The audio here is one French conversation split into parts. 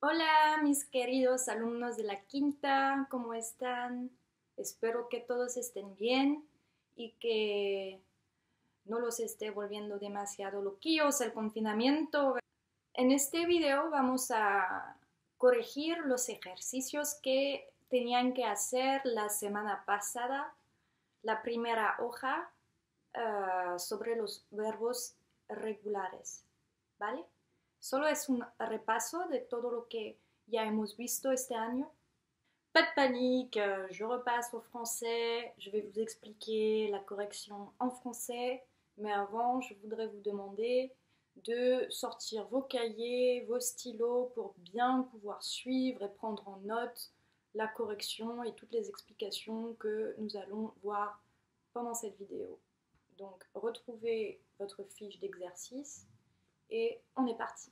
Hola mis queridos alumnos de la quinta, ¿cómo están? Espero que todos estén bien y que no los esté volviendo demasiado loquillos el confinamiento. En este video vamos a corregir los ejercicios que tenían que hacer la semana pasada, la primera hoja uh, sobre los verbos regulares, ¿vale? Solo es un repaso de todo lo que ya hemos visto este año. Pas de panique, je repasse au français, je vais vous expliquer la correction en français, mais avant, je voudrais vous demander de sortir vos cahiers, vos stylos pour bien pouvoir suivre et prendre en note la correction et toutes les explications que nous allons voir pendant cette vidéo. Donc, retrouvez votre fiche d'exercice et on est parti.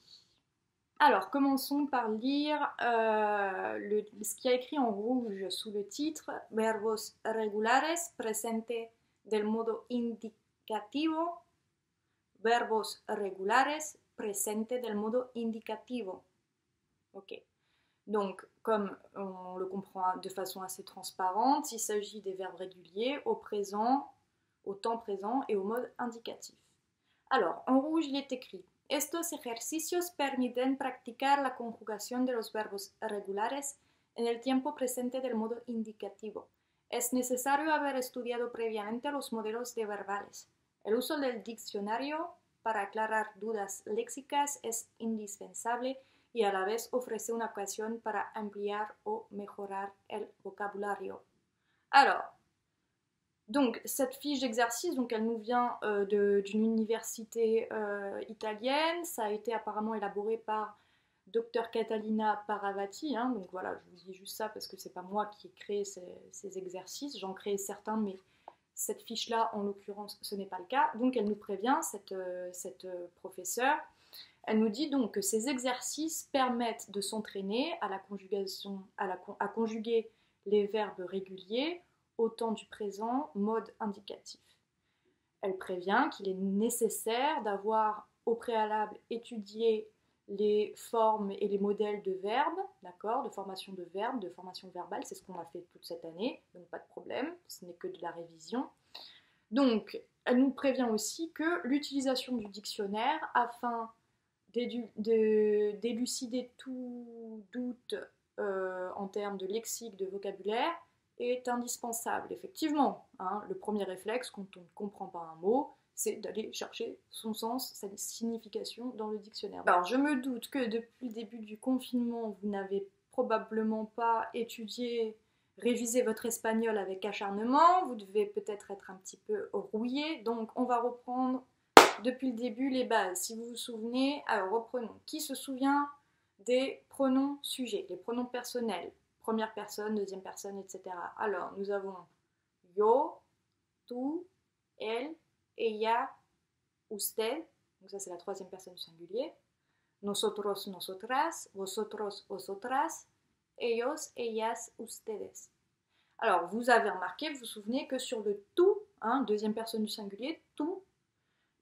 Alors, commençons par lire euh, le, ce qui a écrit en rouge sous le titre Verbos regulares presente del modo indicativo. Verbos regulares presente del modo indicativo. Ok. Donc, comme on le comprend de façon assez transparente, il s'agit des verbes réguliers au présent, au temps présent et au mode indicatif. Alors, en rouge, il est écrit Estos ejercicios permiten practicar la conjugación de los verbos regulares en el tiempo presente del modo indicativo. Es necesario haber estudiado previamente los modelos de verbales. El uso del diccionario para aclarar dudas léxicas es indispensable y a la vez ofrece una ocasión para ampliar o mejorar el vocabulario. Donc cette fiche d'exercice, donc elle nous vient euh, d'une université euh, italienne. Ça a été apparemment élaboré par Dr Catalina Paravati. Hein. donc voilà, je vous dis juste ça parce que c'est pas moi qui ai créé ces, exercices. J'en crée certains, mais cette fiche-là, en l'occurrence, ce n'est pas le cas. Donc elle nous prévient, cette, euh, professeure. Elle nous dit donc que ces exercices permettent de s'entraîner à la conjugation, à, la, à conjuguer les verbes réguliers au temps du présent, mode indicatif. Elle prévient qu'il est nécessaire d'avoir au préalable étudié les formes et les modèles de verbes, d'accord, de formation de verbes, de formation verbale, c'est ce qu'on a fait toute cette année, donc pas de problème, ce n'est que de la révision. Donc, elle nous prévient aussi que l'utilisation du dictionnaire afin d'élucider tout doute euh, en termes de lexique, de vocabulaire, est indispensable. Effectivement, hein, le premier réflexe quand on ne comprend pas un mot, c'est d'aller chercher son sens, sa signification dans le dictionnaire. Alors je me doute que depuis le début du confinement, vous n'avez probablement pas étudié, révisé votre espagnol avec acharnement, vous devez peut-être être un petit peu rouillé, donc on va reprendre depuis le début les bases. Si vous vous souvenez, alors reprenons. Qui se souvient des pronoms sujets, les pronoms personnels? Première personne, deuxième personne, etc. Alors, nous avons yo, tu, elle, ella, usted. Donc ça, c'est la troisième personne du singulier. Nosotros, nosotras, vosotros, vosotras, ellos, ellas, ustedes. Alors, vous avez remarqué, vous vous souvenez que sur le tout, hein, deuxième personne du singulier, tout,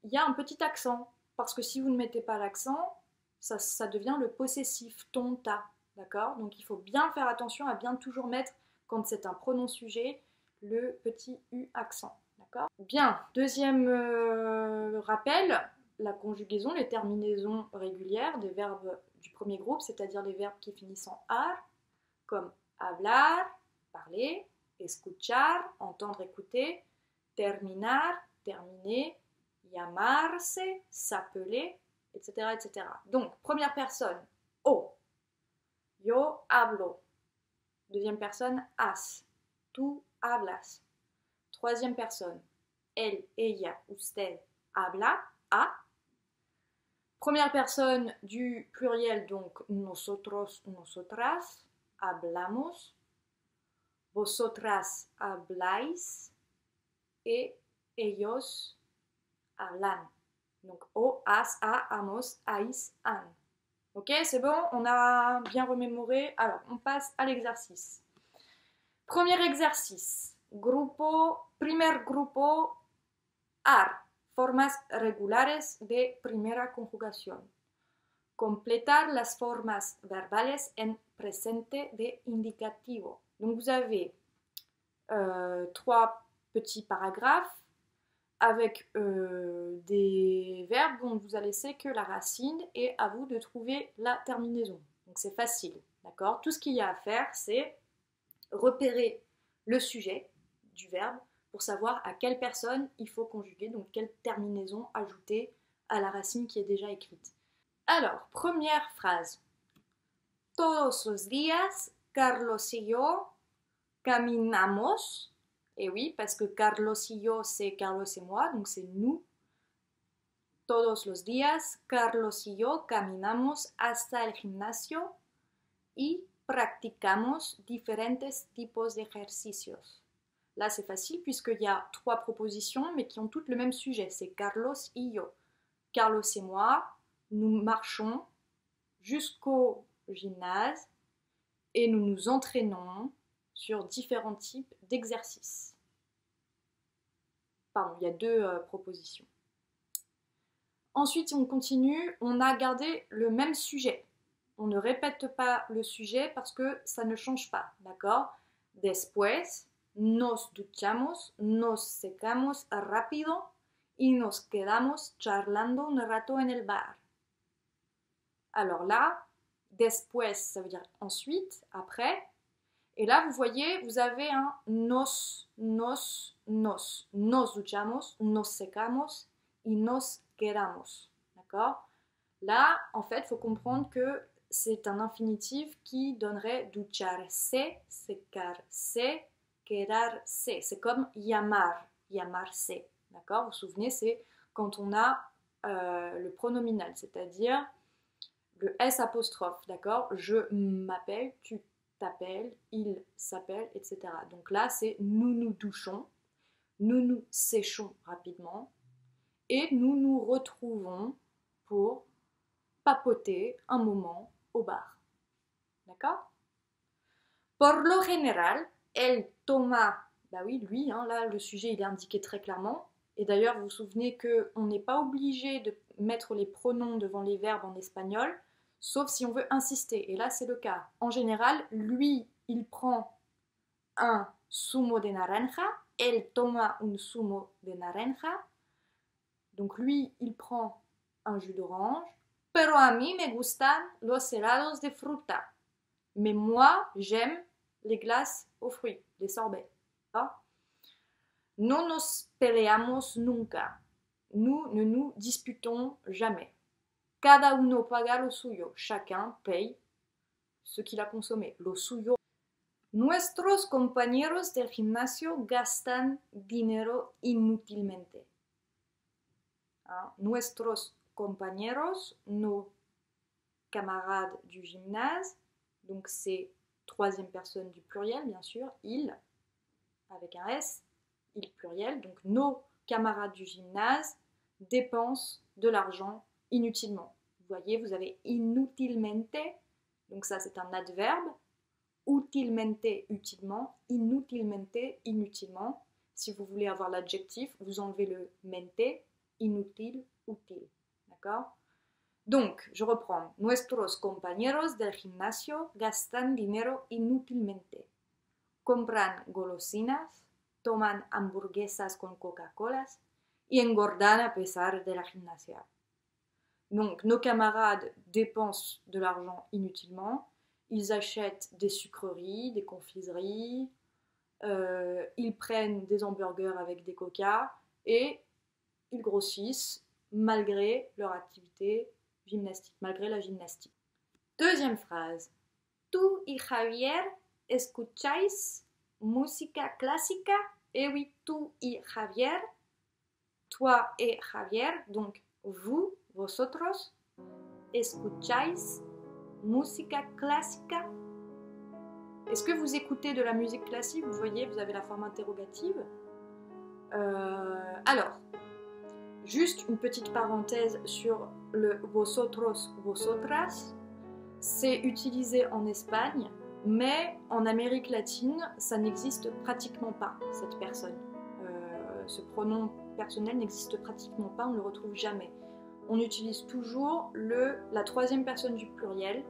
il y a un petit accent. Parce que si vous ne mettez pas l'accent, ça, ça devient le possessif, ton, ta. D'accord? Donc il faut bien faire attention à bien toujours mettre, quand c'est un pronom sujet, le petit U accent. Bien, deuxième euh, rappel, la conjugaison, les terminaisons régulières des verbes du premier groupe, c'est-à-dire les verbes qui finissent en ar, comme hablar, parler, escuchar, entendre, écouter, terminar, terminer, llamarse, s'appeler, etc., etc. Donc, première personne, O, Yo hablo. Deuxième personne, as. Tú hablas. Troisième personne, elle, ella, usted, habla, a. Première personne du pluriel, donc nosotros, nosotras, hablamos. Vosotras habláis. Et ellos hablan. Donc o, as, a, amos, ais, an. Ok, c'est bon, on a bien remémoré. Alors, on passe à l'exercice. Premier exercice. Grupo, primer grupo, AR. Formas regulares de primera conjugación. completar las formas verbales en presente de indicativo. Donc vous avez euh, trois petits paragraphes avec euh, des verbes dont vous a laissé que la racine et à vous de trouver la terminaison. Donc c'est facile, d'accord? Tout ce qu'il y a à faire, c'est repérer le sujet du verbe pour savoir à quelle personne il faut conjuguer, donc quelle terminaison ajouter à la racine qui est déjà écrite. Alors, première phrase. Todos los días, Carlos y yo caminamos. Et oui, parce que Carlos y yo, c'est Carlos et moi, donc c'est nous. Todos los días, Carlos y yo caminamos hasta el gimnasio y practicamos diferentes tipos de ejercicios. Là, c'est facile puisqu'il y a trois propositions, mais qui ont toutes le même sujet. C'est Carlos y yo. Carlos et moi, nous marchons jusqu'au gymnase et nous nous entraînons sur différents types d'exercices. Pardon, il y a deux euh, propositions. Ensuite, on continue, on a gardé le même sujet. On ne répète pas le sujet parce que ça ne change pas, d'accord? Después, nos duchamos, nos secamos rápido y nos quedamos charlando un rato en el bar. Alors là, después, ça veut dire ensuite, après. Et là, vous voyez, vous avez un nos, nos, nos. Nos duchamos, nos secamos y nos quedamos. D'accord? Là, en fait, il faut comprendre que c'est un infinitif qui donnerait ducharse, secarse, quedarse. C'est comme llamar, llamarse. D'accord? Vous vous souvenez, c'est quand on a euh, le pronominal, c'est-à-dire le S apostrophe, d'accord? Je m'appelle, tu il s'appelle, etc. Donc là, c'est nous nous douchons, nous nous séchons rapidement et nous nous retrouvons pour papoter un moment au bar. D'accord? Por lo general, el toma, bah oui, lui, hein, là le sujet il est indiqué très clairement. Et d'ailleurs, vous vous souvenez qu'on n'est pas obligé de mettre les pronoms devant les verbes en espagnol, sauf si on veut insister. Et là, c'est le cas. En général, lui, il prend un sumo de naranja, elle toma un sumo de naranja. Donc lui, il prend un jus d'orange. Pero a mí me gustan los helados de fruta. Mais moi, j'aime les glaces aux fruits, les sorbets. Ah. No nos peleamos nunca. Nous ne nous disputons jamais. Cada uno paga lo suyo. Chacun paye ce qu'il a consommé. Lo suyo. Nuestros compañeros del gimnasio gastan dinero inútilmente. Ah, nuestros compañeros, nos camarades du gymnase, donc c'est troisième personne du pluriel bien sûr, ils, avec un S, il pluriel, donc nos camarades du gymnase dépensent de l'argent inutilement. Vous voyez, vous avez inutilmente, donc ça c'est un adverbe, utilmente utilement, inutilmente inutilement. Si vous voulez avoir l'adjectif, vous enlevez le mente, inutile, utile. D'accord? Donc, je reprends. Nuestros compañeros del gimnasio gastan dinero inútilmente. Compran golosinas, toman hamburguesas con Coca-Cola y engordan a pesar de la gimnasia. Donc, nos camarades dépensent de l'argent inutilement. Ils achètent des sucreries, des confiseries, euh, ils prennent des hamburgers avec des coca et ils grossissent malgré leur activité gymnastique, malgré la gymnastique. Deuxième phrase. Tú y Javier escucháis música clásica? Et oui, tú y Javier, toi et Javier, donc vous, vosotros, escucháis música clásica? Est-ce que vous écoutez de la musique classique? Vous voyez, vous avez la forme interrogative. Euh, alors, juste une petite parenthèse sur le vosotros, vosotras. C'est utilisé en Espagne mais en Amérique latine, ça n'existe pratiquement pas, cette personne. Euh, ce pronom personnel n'existe pratiquement pas, on ne le retrouve jamais. On utilise toujours le, la troisième personne du pluriel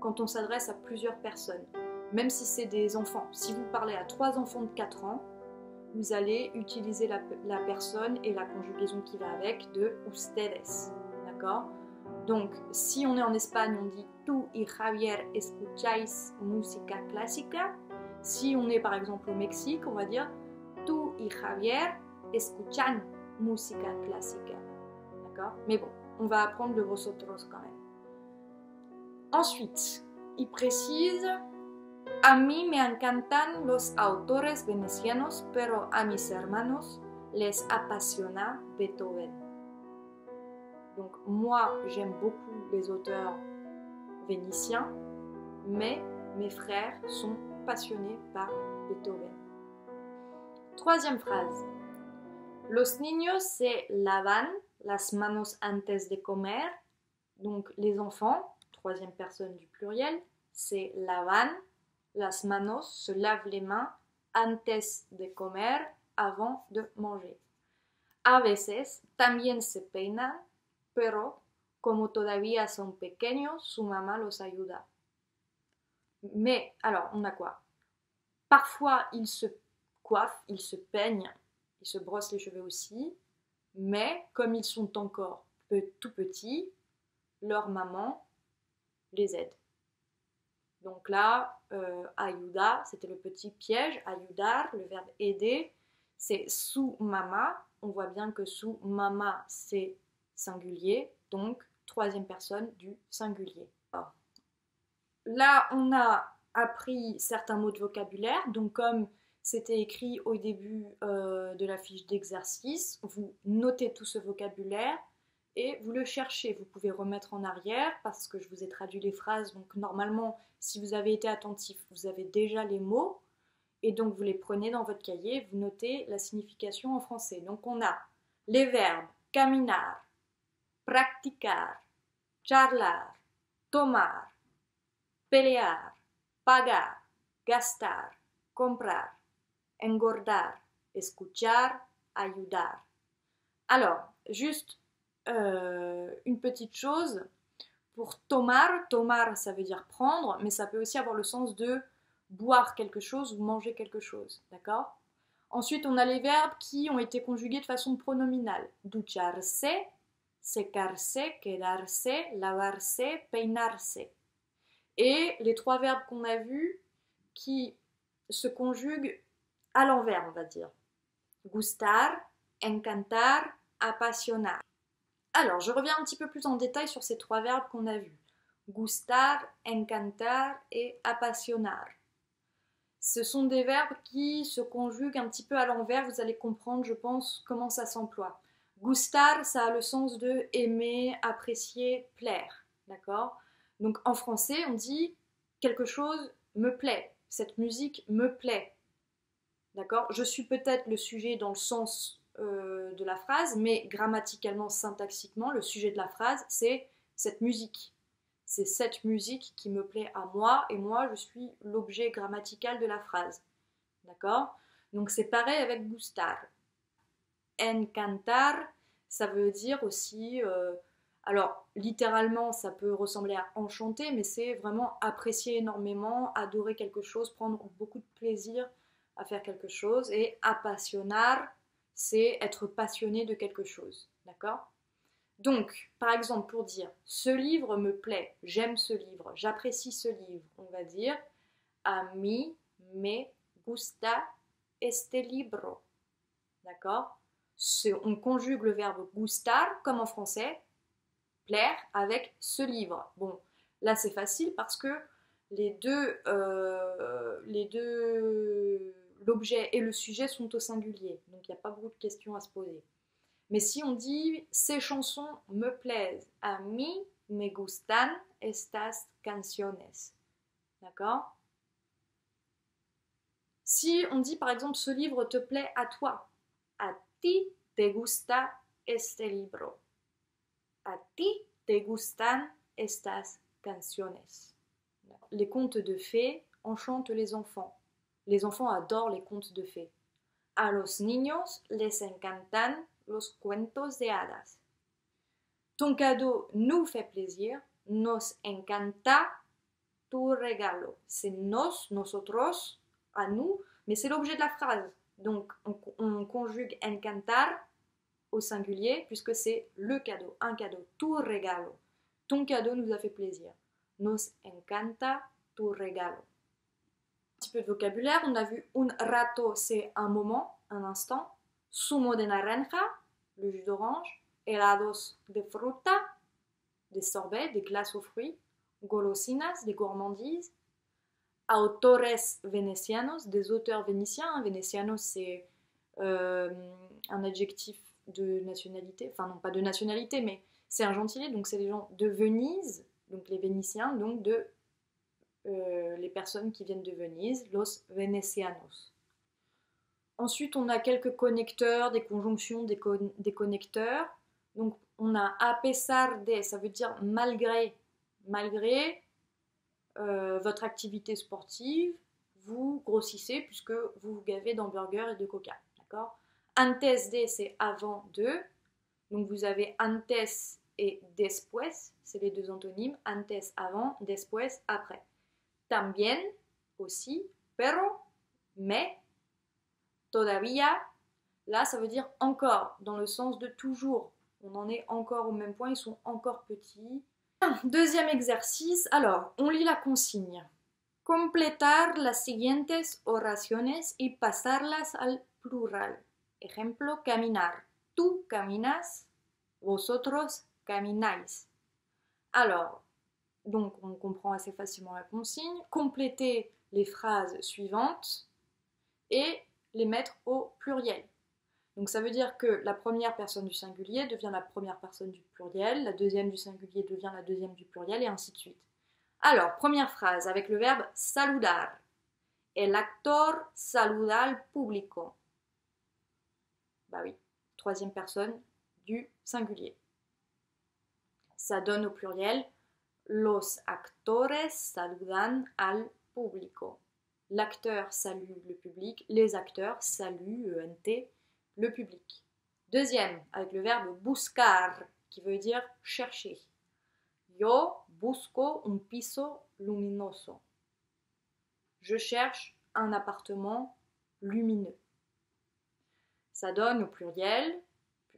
quand on s'adresse à plusieurs personnes, même si c'est des enfants. Si vous parlez à trois enfants de 4 ans, vous allez utiliser la, personne et la conjugaison qui va avec de ustedes. D'accord? Donc, si on est en Espagne, on dit tú y Javier escucháis música clásica? Si on est par exemple au Mexique, on va dire tú y Javier escuchan música clásica. D'accord? Mais bon, on va apprendre le vosotros quand même. Ensuite, il précise A mí me encantan los autores venecianos, pero a mis hermanos les apasiona Beethoven. Donc moi, j'aime beaucoup les auteurs vénitiens, mais mes frères sont passionnés par Beethoven. Troisième phrase. Los niños se lavan las manos antes de comer. Donc les enfants, troisième personne du pluriel, c'est lavan las manos, se lavent les mains antes de comer, avant de manger. A veces también se peinan, pero como todavía son pequeños, su mamá los ayuda. Mais, alors, on a quoi? Parfois, ils se coiffent, ils se peignent, ils se brossent les cheveux aussi, mais comme ils sont encore tout petits, leur maman les aide. Donc là, euh, ayuda, c'était le petit piège, ayudar, le verbe aider, c'est sous mama. On voit bien que sous mama, c'est singulier, donc troisième personne du singulier. là, on a appris certains mots de vocabulaire, donc comme c'était écrit au début euh, de la fiche d'exercice, vous notez tout ce vocabulaire et vous le cherchez. Vous pouvez remettre en arrière parce que je vous ai traduit les phrases. Donc normalement, si vous avez été attentif, vous avez déjà les mots et donc vous les prenez dans votre cahier, vous notez la signification en français. Donc on a les verbes caminar, practicar, charlar, tomar, pelear, pagar, gastar, comprar, engordar, escuchar, ayudar. Alors, juste euh, une petite chose. Pour tomar, tomar ça veut dire prendre, mais ça peut aussi avoir le sens de boire quelque chose ou manger quelque chose, d'accord? Ensuite, on a les verbes qui ont été conjugués de façon pronominale. Ducharse, secarse, quedarse, lavarse, peinarse. Et les trois verbes qu'on a vus qui se conjuguent à l'envers, on va dire. Gustar, encantar, apasionar. Alors, je reviens un petit peu plus en détail sur ces trois verbes qu'on a vus. Gustar, encantar et apasionar. Ce sont des verbes qui se conjuguent un petit peu à l'envers, vous allez comprendre, je pense, comment ça s'emploie. Gustar, ça a le sens de aimer, apprécier, plaire. D'accord? Donc en français, on dit quelque chose me plaît, cette musique me plaît. D'accord? Je suis peut-être le sujet dans le sens euh, de la phrase, mais grammaticalement, syntaxiquement, le sujet de la phrase, c'est cette musique. C'est cette musique qui me plaît à moi, et moi, je suis l'objet grammatical de la phrase. D'accord? Donc c'est pareil avec gustar. Encantar, ça veut dire aussi... Euh, alors, littéralement, ça peut ressembler à enchanter, mais c'est vraiment apprécier énormément, adorer quelque chose, prendre beaucoup de plaisir à faire quelque chose. Et appassionar, c'est être passionné de quelque chose. D'accord? Donc, par exemple, pour dire ce livre me plaît, j'aime ce livre, j'apprécie ce livre, on va dire a mí me gusta este libro. D'accord? On conjugue le verbe gustar comme en français, plaire avec ce livre. Bon, là c'est facile parce que les deux, euh, les deux l'objet et le sujet sont au singulier, donc il n'y a pas beaucoup de questions à se poser. Mais si on dit ces chansons me plaisent, a mí me gustan estas canciones. D'accord? Si on dit par exemple ce livre te plaît à toi, a ti te gusta este libro. A ti te gustan estas canciones. Les contes de fées enchantent les enfants. Les enfants adorent les contes de fées. A los niños les encantan los cuentos de hadas. ton cadeau nous fait plaisir. Nos encanta tu regalo. C'est nos, nosotros, à nous, mais c'est l'objet de la phrase. Donc on, conjugue encantar au singulier puisque c'est le cadeau, un cadeau. Tu regalo. Ton cadeau nous a fait plaisir. Nos encanta tu regalo. Petit peu de vocabulaire, on a vu un rato, c'est un moment, un instant. Sumo de naranja, le jus d'orange. Helados de fruta, des sorbets, des glaces aux fruits. Golosinas, des gourmandises. Autores venecianos, des auteurs vénitiens. Vénitianos, c'est euh, un adjectif de nationalité, enfin non pas de nationalité, mais c'est un gentilé, donc c'est les gens de Venise, donc les Vénitiens, donc de euh, les personnes qui viennent de Venise, los venecianos. Ensuite, on a quelques connecteurs, des conjonctions, des, connecteurs. Donc, on a a pesar de, ça veut dire malgré, malgré euh, votre activité sportive, vous grossissez puisque vous vous gavez d'hamburgers et de coca. D'accord? Antes de, c'est avant de. Donc, vous avez antes et después, c'est les deux antonymes. Antes avant, después après. También, aussi, pero, mais, todavía, là ça veut dire encore, dans le sens de toujours. On en est encore au même point, ils sont encore petits. Deuxième exercice, alors, on lit la consigne. Completar las siguientes oraciones y pasarlas al plural. Ejemplo, caminar. Tú caminas, vosotros camináis. Alors, donc on comprend assez facilement la consigne. Compléter les phrases suivantes et les mettre au pluriel. Donc ça veut dire que la première personne du singulier devient la première personne du pluriel, la deuxième du singulier devient la deuxième du pluriel et ainsi de suite. Alors, première phrase avec le verbe saludar. El actor saluda al público. Bah oui, troisième personne du singulier. Ça donne au pluriel Los actores saludan al público. L'acteur salue le public, les acteurs saluent ENT le public. Deuxième, avec le verbe buscar, qui veut dire chercher. Yo busco un piso luminoso. Je cherche un appartement lumineux. Ça donne au pluriel,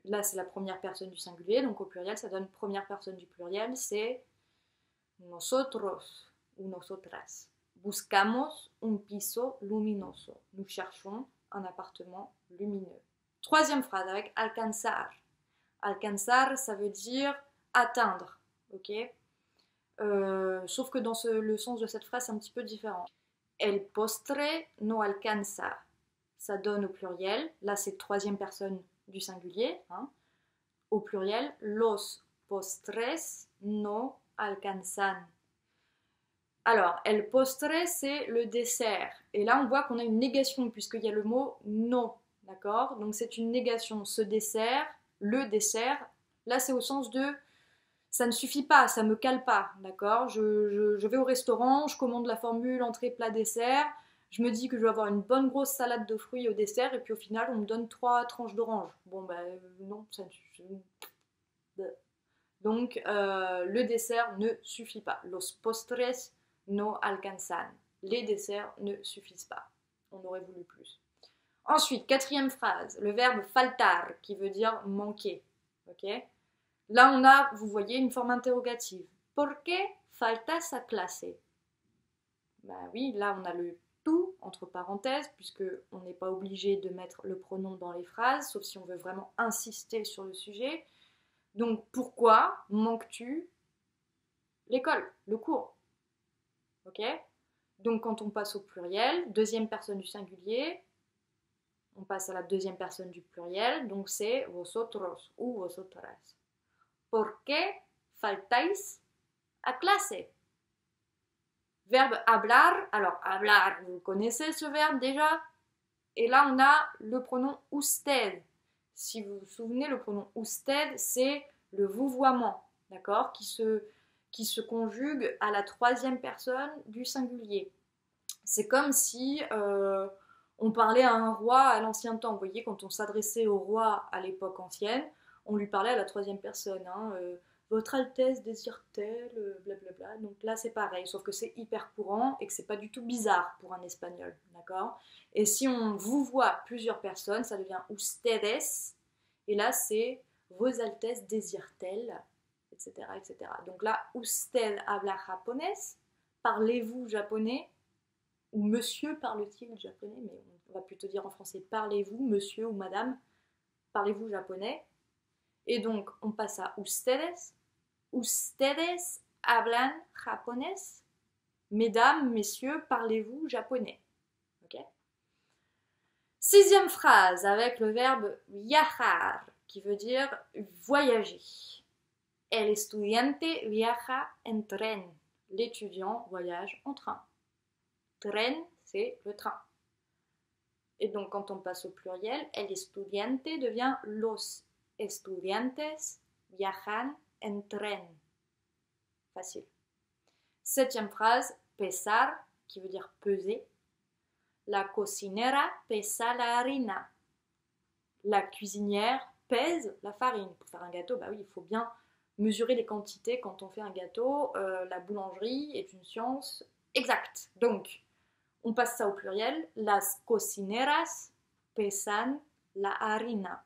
là c'est la première personne du singulier, donc au pluriel ça donne première personne du pluriel, c'est nosotros ou nosotras. Buscamos un piso luminoso. Nous cherchons un appartement lumineux. Troisième phrase avec alcanzar. Alcanzar, ça veut dire atteindre, ok? Euh, Sauf que dans le sens de cette phrase, c'est un petit peu différent. El postre no alcanza. Ça donne au pluriel. Là, c'est troisième personne du singulier. Hein. Au pluriel, los postres no alcanzan. Alors, el postre, c'est le dessert. Et là, on voit qu'on a une négation, puisqu'il y a le mot no. D'accord? Donc c'est une négation. Ce dessert, le dessert, là c'est au sens de ça ne suffit pas, ça me cale pas. D'accord? Je, vais au restaurant, je commande la formule entrée, plat, dessert. Je me dis que je vais avoir une bonne grosse salade de fruits au dessert et puis au final on me donne trois tranches d'orange. Bon ben non, ça ne Donc euh, le dessert ne suffit pas. Los postres no alcanzan. Les desserts ne suffisent pas. On aurait voulu plus. Ensuite, quatrième phrase, le verbe faltar, qui veut dire manquer. Là, on a, vous voyez, une forme interrogative. Por qué faltas a clase? Ben oui, là, on a le tout entre parenthèses, puisque on n'est pas obligé de mettre le pronom dans les phrases, sauf si on veut vraiment insister sur le sujet. Donc, pourquoi manques-tu l'école, le cours? Ok? Donc, quand on passe au pluriel, deuxième personne du singulier, on passe à la deuxième personne du pluriel, donc c'est vosotros ou vosotras. ¿Por qué faltáis a clase? Verbe hablar, alors hablar, vous connaissez ce verbe déjà? Et là on a le pronom usted. Si vous vous souvenez, le pronom usted, c'est le vouvoiement, d'accord qui se, qui se conjugue à la troisième personne du singulier. C'est comme si euh, on parlait à un roi à l'ancien temps. Vous voyez, quand on s'adressait au roi à l'époque ancienne, on lui parlait à la troisième personne. Hein, euh, Votre Altesse désire-t-elle Blablabla? Donc là, c'est pareil, sauf que c'est hyper courant et que c'est pas du tout bizarre pour un espagnol, d'accord? Et si on vous voit plusieurs personnes, ça devient ustedes. Et là, c'est Vos Altesses désirent-elles etc., etc. Donc là, usted habla japonais Parlez-vous japonais? Ou monsieur parle-t-il japonais? Mais on va plutôt dire en français parlez-vous, monsieur ou madame Parlez-vous japonais? Et donc, on passe à ustedes. Ustedes hablan japonais Mesdames, messieurs, parlez-vous japonais? Sixième phrase avec le verbe viajar qui veut dire voyager. El estudiante viaja en tren. L'étudiant voyage en train. Tren, c'est le train. Et donc, quand on passe au pluriel, el estudiante devient los estudiantes viajan en tren. Facile. Septième phrase, pesar, qui veut dire peser. La cocinera pesa la harina. La cuisinière pèse la farine. Pour faire un gâteau, bah oui, il faut bien mesurer les quantités quand on fait un gâteau. Euh, la boulangerie est une science exacte. Donc, on passe ça au pluriel. Las cocineras pesan la harina.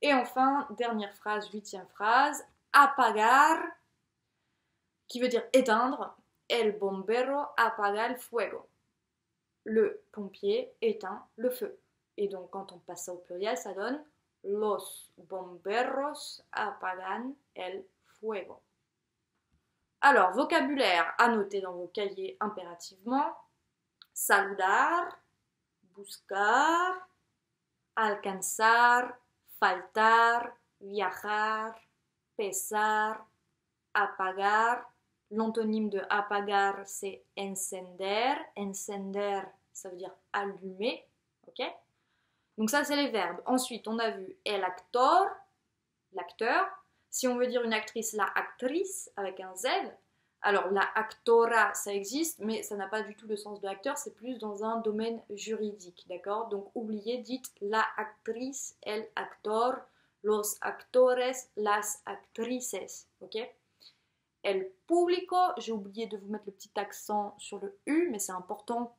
Et enfin, dernière phrase, huitième phrase, apagar, qui veut dire éteindre. El bombero apaga el fuego. Le pompier éteint le feu. Et donc, quand on passe ça au pluriel, ça donne Los bomberos apagan el fuego. Alors, vocabulaire à noter dans vos cahiers impérativement. Saludar, buscar, alcanzar, faltar, viajar, pesar, apagar. L'antonyme de apagar, c'est encender. Encender, ça veut dire allumer. ok? Donc ça, c'est les verbes. Ensuite, on a vu el actor, l'acteur. Si on veut dire une actrice, la actrice, avec un Z. Alors, la actora, ça existe, mais ça n'a pas du tout le sens de l'acteur, c'est plus dans un domaine juridique, d'accord? Donc, oubliez, dites la actrice, el actor, los actores, las actrices, ok? El público, j'ai oublié de vous mettre le petit accent sur le U, mais c'est important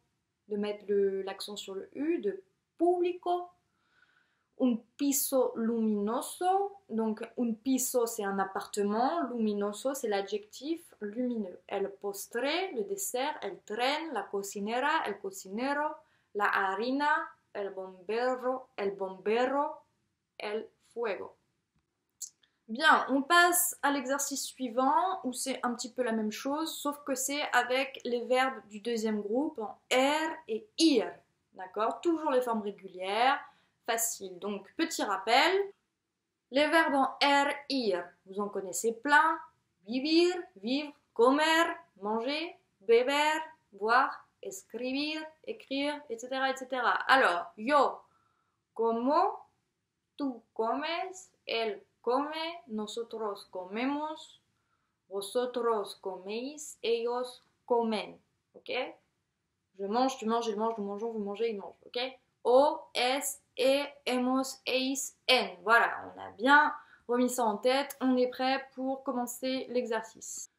de mettre l'accent sur le U, de público, un piso luminoso. Donc, un piso, c'est un appartement. Luminoso, c'est l'adjectif lumineux. El postre, le dessert. El tren, la cocinera, el cocinero. La harina, el bombero, el bombero, el fuego. Bien, on passe à l'exercice suivant où c'est un petit peu la même chose, sauf que c'est avec les verbes du deuxième groupe en er et ir. D'accord? Toujours les formes régulières, faciles. Donc, petit rappel, les verbes en er, ir, vous en connaissez plein. Vivir, vivre, comer, manger, beber, boire, escribir, écrire, etc. etc. Alors, yo como, tú comes, él come, nosotros comemos, vosotros coméis, ellos comen. ¿Ok? Je mange, tu manges, il mange, nous mangeons, vous mangez, il mange. Ok? O, S, E, hemos, eis, N. Voilà, on a bien remis ça en tête. On est prêt pour commencer l'exercice.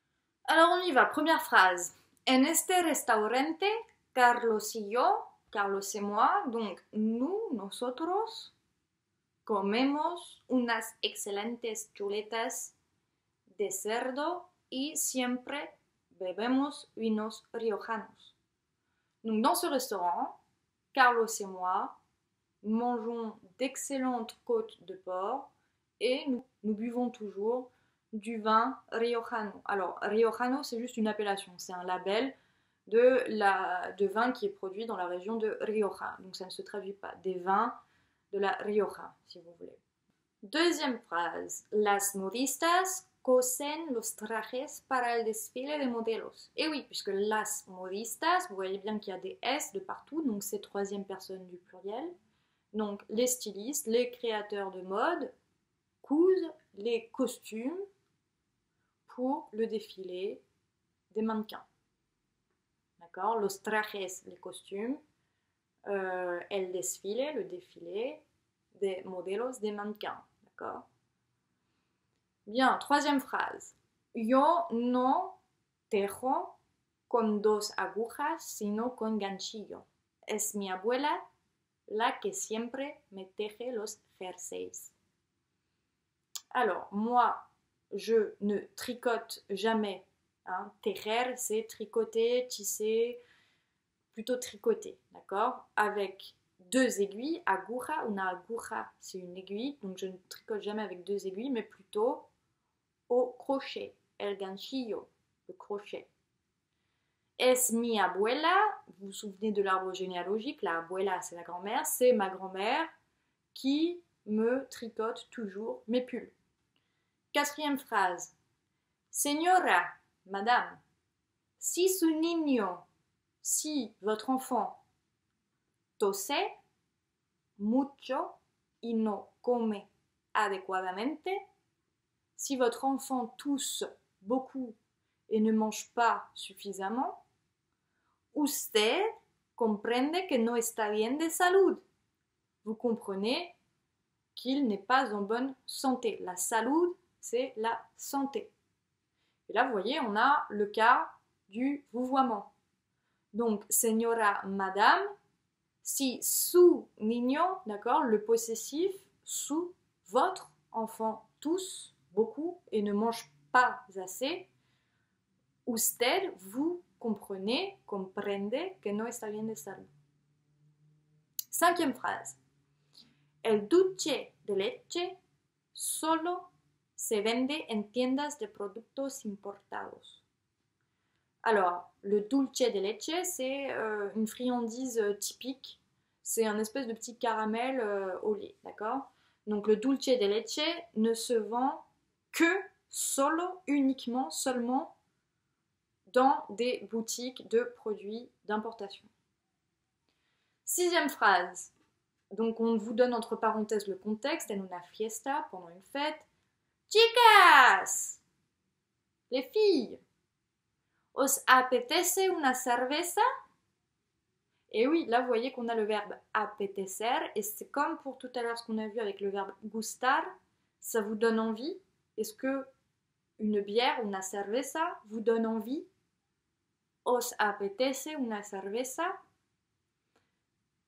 Alors on y va. Première phrase. En este restaurante, Carlos y yo, Carlos et moi, donc nous, nosotros, comemos unas excelentes chuletas de cerdo y siempre bebemos vinos riojanos. Donc dans ce restaurant, Carlos et moi mangeons d'excellentes côtes de porc et nous, buvons toujours du vin Riojano. Alors Riojano, c'est juste une appellation, c'est un label de, de vin qui est produit dans la région de Rioja. Donc ça ne se traduit pas des vins de la Rioja, si vous voulez. Deuxième phrase, las modistas cosen los trajes para el desfile de modelos. Et oui, puisque las modistas, vous voyez bien qu'il y a des S de partout, donc c'est troisième personne du pluriel. Donc les stylistes, les créateurs de mode cousent les costumes pour le défilé des mannequins. D'accord? Los trajes, les costumes. Euh, el desfile, le défilé des modelos, des mannequins. Bien, troisième phrase. Yo no tejo con dos agujas, sino con ganchillo. Es mi abuela la que siempre me teje los jerseys. Alors, moi, je ne tricote jamais. Hein. Tejer, c'est tricoter, tisser, plutôt tricoter, d'accord? Avec deux aiguilles, aguja, una aguja, c'est une aiguille, donc je ne tricote jamais avec deux aiguilles, mais plutôt au crochet, el ganchillo, le crochet. Es mi abuela, vous vous souvenez de l'arbre généalogique, la abuela c'est la grand-mère, c'est ma grand-mère qui me tricote toujours mes pulls. Quatrième phrase. Señora, madame, si su niño, si votre enfant tose mucho y no come adecuadamente, si votre enfant tousse beaucoup et ne mange pas suffisamment, usted comprende que no está bien de salud. Vous comprenez qu'il n'est pas en bonne santé. La salud, c'est la santé. Et là, vous voyez, on a le cas du vouvoiement. Donc, señora, madame, si su niño, d'accord, le possessif, sous votre enfant tous beaucoup et ne mange pas assez, usted, vous comprenez, comprende que no está bien de salud. Cinquième phrase. El dulce de leche solo se vende en tiendas de productos importados. Alors, le dulce de leche, c'est euh, une friandise euh, typique. C'est un espèce de petit caramel euh, au lait, d'accord? Donc, le dulce de leche ne se vend que solo, uniquement, seulement dans des boutiques de produits d'importation. Sixième phrase. Donc on vous donne entre parenthèses le contexte, en una fiesta, pendant une fête. Chicas Les filles Os apetece una cerveza? Et oui, là vous voyez qu'on a le verbe apetecer, et c'est comme pour tout à l'heure ce qu'on a vu avec le verbe gustar, ça vous donne envie? Est-ce que une bière, una cerveza, vous donne envie? ¿Os apetece una cerveza?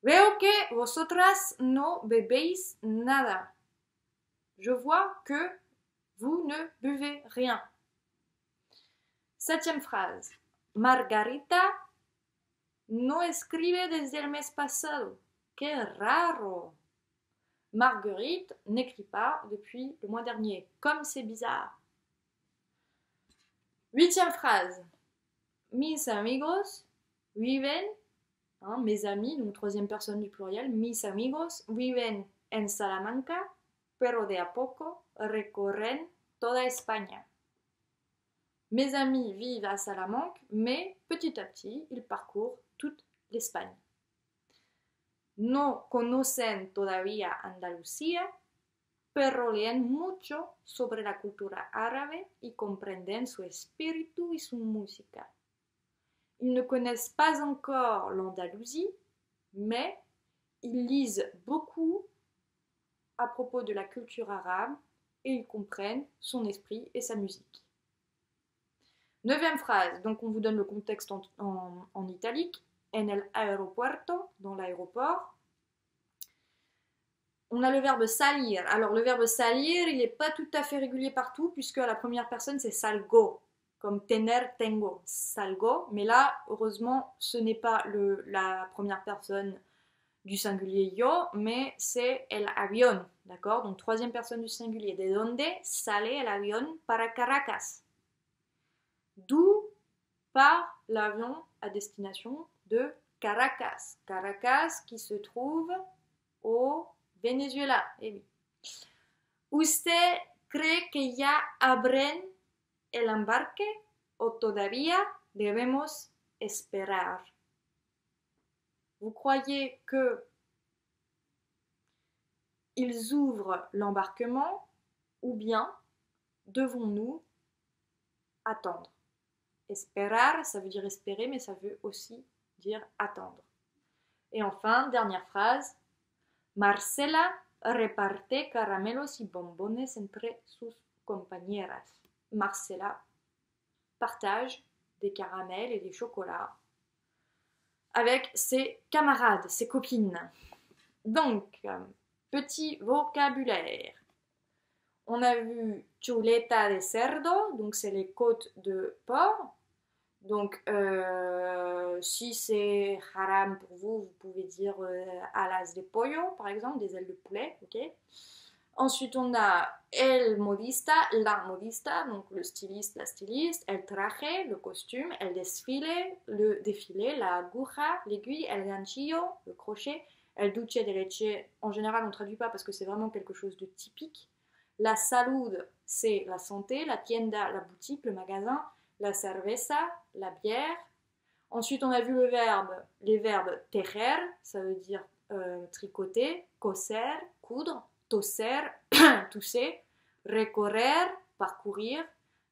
Veo que vosotras no bebéis nada. Je vois que vous ne buvez rien. Septième phrase. Margarita no escribe desde el mes pasado. Qué raro. Marguerite n'écrit pas depuis le mois dernier. Comme c'est bizarre. Huitième phrase. Mis amigos viven, hein, mes amis, donc troisième personne du pluriel, mis amigos viven en Salamanca, pero de a poco recorren toda España. Mes amis vivent à Salamanque, mais petit à petit, ils parcourent toute l'Espagne. No conocen todavía Andalucía, pero leen mucho sobre la cultura árabe y comprenden su espíritu y su música. Ils ne connaissent pas encore l'Andalousie, mais ils lisent beaucoup à propos de la culture arabe et ils comprennent son esprit et sa musique. Neuvième phrase, donc on vous donne le contexte en, italique. En el aeropuerto, dans l'aéroport. On a le verbe salir. Alors le verbe salir, il n'est pas tout à fait régulier partout, puisque la première personne c'est salgo comme tener, tengo, salgo. Mais là, heureusement, ce n'est pas la première personne du singulier yo, mais c'est el avión, d'accord? Donc troisième personne du singulier. De donde sale el avión para Caracas? D'où part l'avion à destination de Caracas Caracas qui se trouve au Venezuela. Eh. Usted cree que ya abren el embarque o todavía debemos esperar? Vous croyez que ils ouvrent l'embarquement ou bien devons-nous attendre? Esperar, ça veut dire espérer, mais ça veut aussi dire attendre. Et enfin, dernière phrase, Marcela reparte caramelos y bombones entre sus compañeras. Marcela partage des caramels et des chocolats avec ses camarades, ses copines. Donc, petit vocabulaire. On a vu chuleta de cerdo, donc c'est les côtes de porc. Donc, euh, si c'est haram pour vous, vous pouvez dire euh, alas de pollo, par exemple, des ailes de poulet, ok. Ensuite, on a el modista, la modista, donc le styliste, la styliste, el traje, le costume, el desfile, le défilé, la aguja, l'aiguille, el ganchillo, le crochet, el dulce de leche, en général on ne traduit pas parce que c'est vraiment quelque chose de typique. La salud, c'est la santé, la tienda, la boutique, le magasin, la cerveza, la bière. Ensuite, on a vu le verbe, les verbes tejer, ça veut dire euh, tricoter, coser, coudre, toser, tousser, recorrer, parcourir,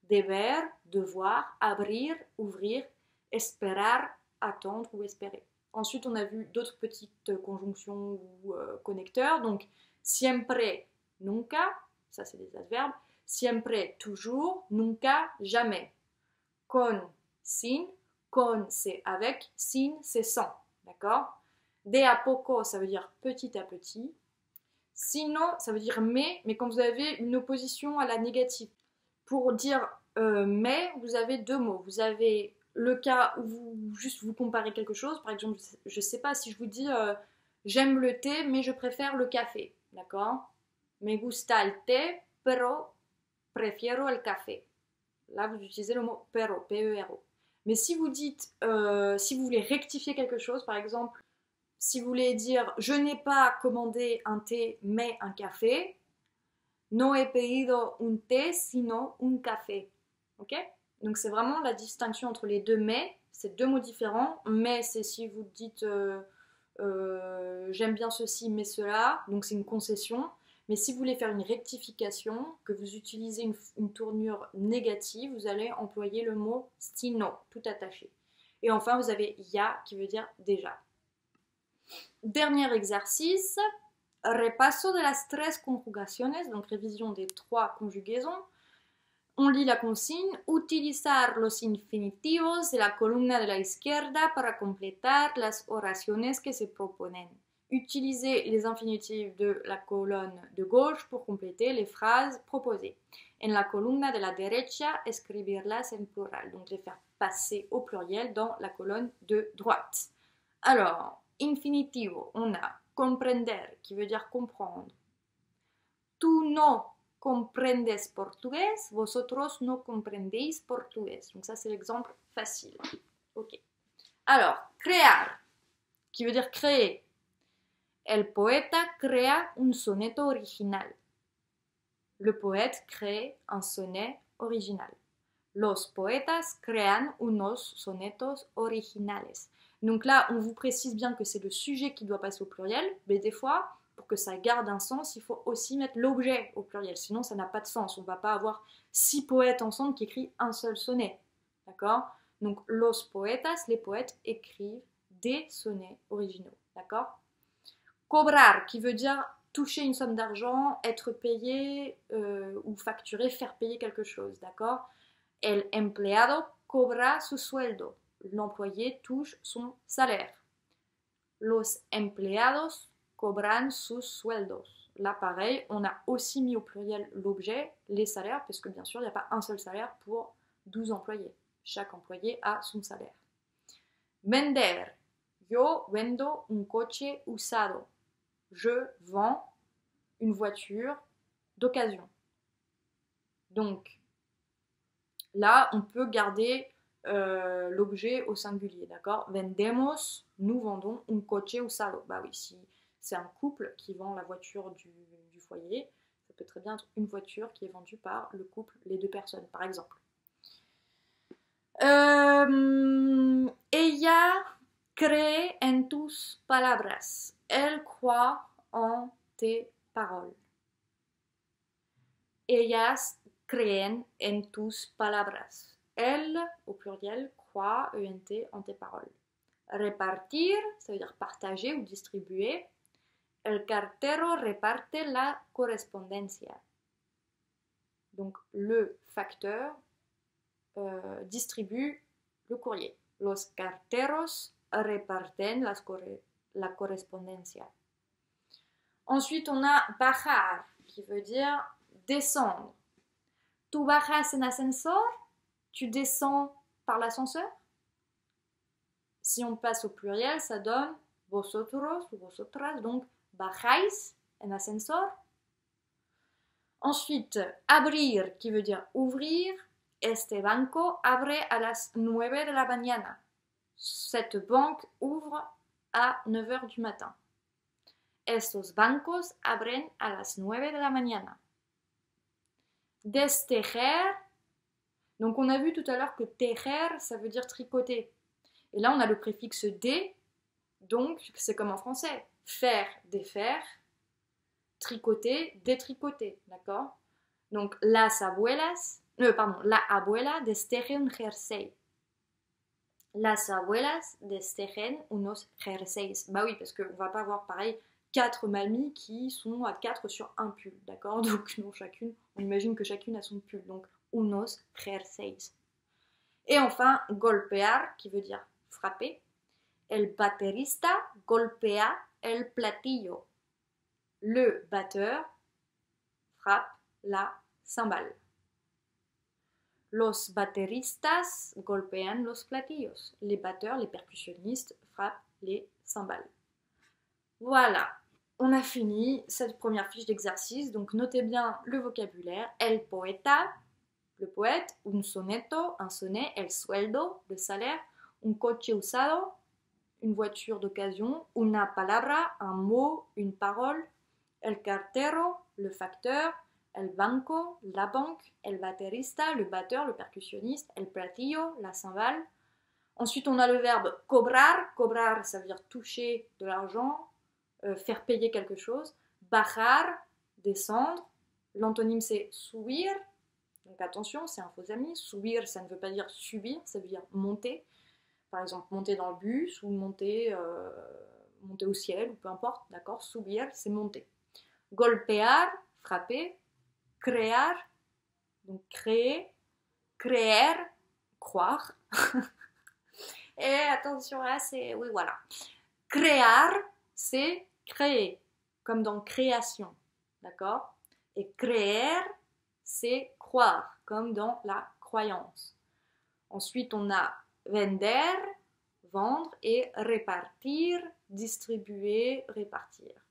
deber, devoir, abrir, ouvrir, esperar, attendre ou espérer. Ensuite, on a vu d'autres petites conjonctions ou euh, connecteurs. Donc, siempre, nunca, ça c'est des adverbes. Siempre, toujours, nunca, jamais. Con, sin, con c'est avec, sin c'est sans. D'accord? De a poco, ça veut dire petit à petit. Sino, ça veut dire mais, mais quand vous avez une opposition à la négative. Pour dire euh, mais, vous avez deux mots. Vous avez le cas où vous juste vous comparez quelque chose. Par exemple, je ne sais pas si je vous dis euh, j'aime le thé, mais je préfère le café. D'accord? Me gusta el té, pero prefiero el café. Là, vous utilisez le mot pero, P-E-R-O. Mais si vous dites, euh, si vous voulez rectifier quelque chose, par exemple, si vous voulez dire je n'ai pas commandé un thé mais un café, no he pedido un té sino un café. Ok? Donc c'est vraiment la distinction entre les deux mais, c'est deux mots différents. Mais c'est si vous dites euh, euh, j'aime bien ceci mais cela, donc c'est une concession. Mais si vous voulez faire une rectification, que vous utilisez une, tournure négative, vous allez employer le mot sino, tout attaché. Et enfin, vous avez ya qui veut dire déjà. Dernier exercice, repaso de las tres conjugaciones, donc révision des trois conjugaisons. On lit la consigne, utilizar los infinitivos de la columna de la izquierda para completar las oraciones que se proponen. Utiliser les infinitifs de la colonne de gauche pour compléter les phrases proposées. En la columna de la derecha, escribirlas en plural, donc les faire passer au pluriel dans la colonne de droite. Alors, Infinitivo, on a comprender qui veut dire comprendre. Tu no comprendes portugués, vosotros no comprendéis portugués. Donc ça c'est l'exemple facile. Ok. Alors, crear qui veut dire créer. El poeta crea un soneto original. Le poète crée un sonnet original. Los poetas crean unos sonetos originales. Donc là, on vous précise bien que c'est le sujet qui doit passer au pluriel, mais des fois, pour que ça garde un sens, il faut aussi mettre l'objet au pluriel, sinon ça n'a pas de sens. On ne va pas avoir six poètes ensemble qui écrivent un seul sonnet. D'accord? Donc los poetas, les poètes écrivent des sonnets originaux. D'accord? Cobrar, qui veut dire toucher une somme d'argent, être payé euh, ou facturer, faire payer quelque chose. D'accord? El empleado cobra su sueldo l'employé touche son salaire. Los empleados cobran sus sueldos. Là, pareil, on a aussi mis au pluriel l'objet, les salaires, parce que bien sûr, il n'y a pas un seul salaire pour 12 employés. Chaque employé a son salaire. Vender. Yo vendo un coche usado. Je vends une voiture d'occasion. Donc, là, on peut garder euh, l'objet au singulier, d'accord? Vendemos, nous vendons un coche usado. Bah oui, si c'est un couple qui vend la voiture du, foyer, ça peut très bien être une voiture qui est vendue par le couple, les deux personnes, par exemple. Euh, ella cree en tus palabras. Elle croit en tes paroles. Ellas creen en tus palabras. Elle, au pluriel, croit, en tes paroles. Repartir, ça veut dire partager ou distribuer. El cartero reparte la correspondencia. Donc le facteur euh, distribue le courrier. Los carteros reparten las corre- la correspondencia. Ensuite, on a bajar, qui veut dire descendre. Tu bajas en ascensor, tu descends par l'ascenseur. Si on passe au pluriel, ça donne vosotros ou vosotras, donc bajáis en ascensor. Ensuite, abrir, qui veut dire ouvrir. Este banco abre a las 9 de la mañana. Cette banque ouvre à 9h du matin. Estos bancos abren a las 9 de la mañana. Destejer. Donc on a vu tout à l'heure que tejer, ça veut dire tricoter. Et là on a le préfixe de, donc c'est comme en français. Faire, défaire. Tricoter, détricoter. D'accord? Donc las abuelas, euh, pardon, la abuela desteje un jersey. Las abuelas destejen unos jerseys. Bah oui, parce qu'on va pas avoir pareil quatre mamies qui sont à quatre sur un pull, d'accord? Donc non, chacune, on imagine que chacune a son pull, donc unos jerseys. Et enfin, golpear, qui veut dire frapper. El baterista golpea el platillo. Le batteur frappe la cymbale. Los bateristas golpean los platillos. Les batteurs, les percussionnistes frappent les cymbales. Voilà, on a fini cette première fiche d'exercice. Donc notez bien le vocabulaire. El poeta, le poète. Un soneto, un sonnet. El sueldo, le salaire. Un coche usado, une voiture d'occasion. Una palabra, un mot, une parole. El cartero, le facteur. El banco, la banque. El baterista, le batteur, le percussionniste. El platillo, la cymbale. Ensuite, on a le verbe cobrar. Cobrar, ça veut dire toucher de l'argent, euh, faire payer quelque chose. Bajar, descendre. L'antonyme, c'est subir. Donc attention, c'est un faux ami. Subir, ça ne veut pas dire subir, ça veut dire monter. Par exemple, monter dans le bus ou monter, euh, monter au ciel, ou peu importe, d'accord? Subir, c'est monter. Golpear, frapper. Crear, donc créer. Creer, croire. Et attention c'est. Oui, voilà. Créar, c'est créer, comme dans création. D'accord? Et créer, c'est croire, comme dans la croyance. Ensuite, on a vender, vendre, et répartir, distribuer, répartir.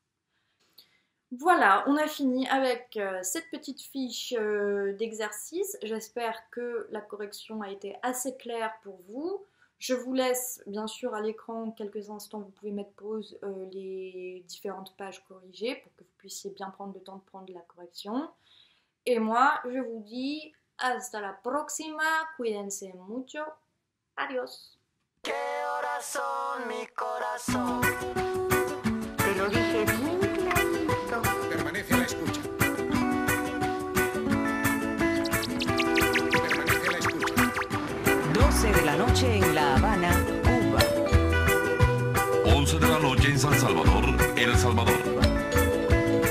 Voilà, on a fini avec euh, cette petite fiche euh, d'exercice. J'espère que la correction a été assez claire pour vous. Je vous laisse bien sûr à l'écran quelques instants, vous pouvez mettre pause euh, les différentes pages corrigées pour que vous puissiez bien prendre le temps de prendre la correction. Et moi, je vous dis hasta la próxima, cuídense mucho, adiós. ¿Qué 12 de la noche en La Habana, Cuba. 11 de la noche en San Salvador, El Salvador.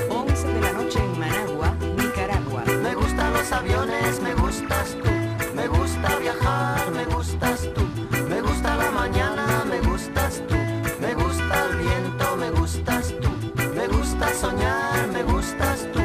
11 de la noche en Managua, Nicaragua. Me gustan los aviones, me gustas tú. Me gusta viajar, me gustas tú. Me gusta la mañana, me gustas tú. Me gusta el viento, me gustas tú. Me gusta soñar, me gustas tú.